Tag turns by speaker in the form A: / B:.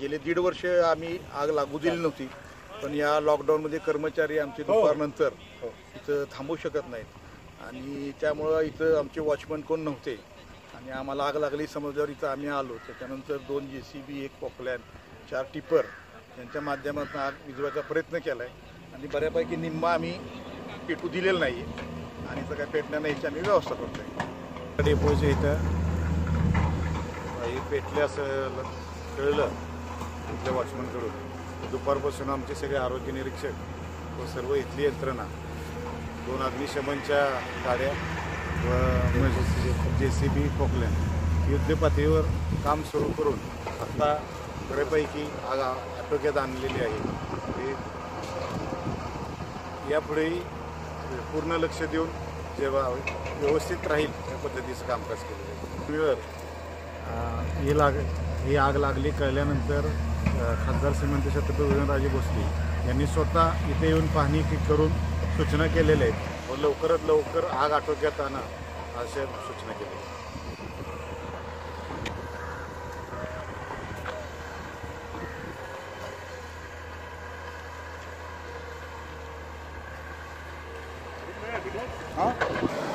A: गेले दीड वर्ष आम्ही आग लागू दिली नव्हती पण या लॉकडाऊनमध्ये कर्मचारी आमचे हो. दुपारनंतर हो. इथं थांबू शकत नाहीत. आणि त्यामुळं इथं आमचे वॉचमन कोण नव्हते. आणि आम्हाला आग लागली समजल्यावर इथं आम्ही आलो. त्याच्यानंतर दोन जे सी बी एक पॉकलॅन चार टिपर यांच्या माध्यमातून आग विजवायचा प्रयत्न केला आहे आणि बऱ्यापैकी निम्मा आम्ही पेटू दिलेलं नाही आहे आणि इथं काय पेटण्या नाही याची आम्ही व्यवस्था करतो आहे
B: डेपोच्या इथं हे पेटले असं ल- कळलं इथल्या वॉचमनकडून दुपारपासून आमचे सगळे आरोग्य निरीक्षक व सर्व इथली यंत्रणा दोन अग्निशमनच्या गाड्या व जे सी बी खोकल्या युद्धपातळीवर काम सुरू करून आता बऱ्यापैकी आग आटोक्यात आणलेली आहे हे यापुढेही पूर्ण लक्ष देऊन जेव्हा व्यवस्थित राहील त्या पद्धतीचं कामकाज केलं जाईल. ही लाग ही आग लागली कळल्यानंतर खासदार श्रीमंत छत्रपती उदयनराजे भोसले यांनी स्वतः इथे येऊन पाहणी की- करून सूचना केलेल्या आहेत. व लवकरात लवकर आग आटोक्यात आणा अशा सूचना केल्या 啊？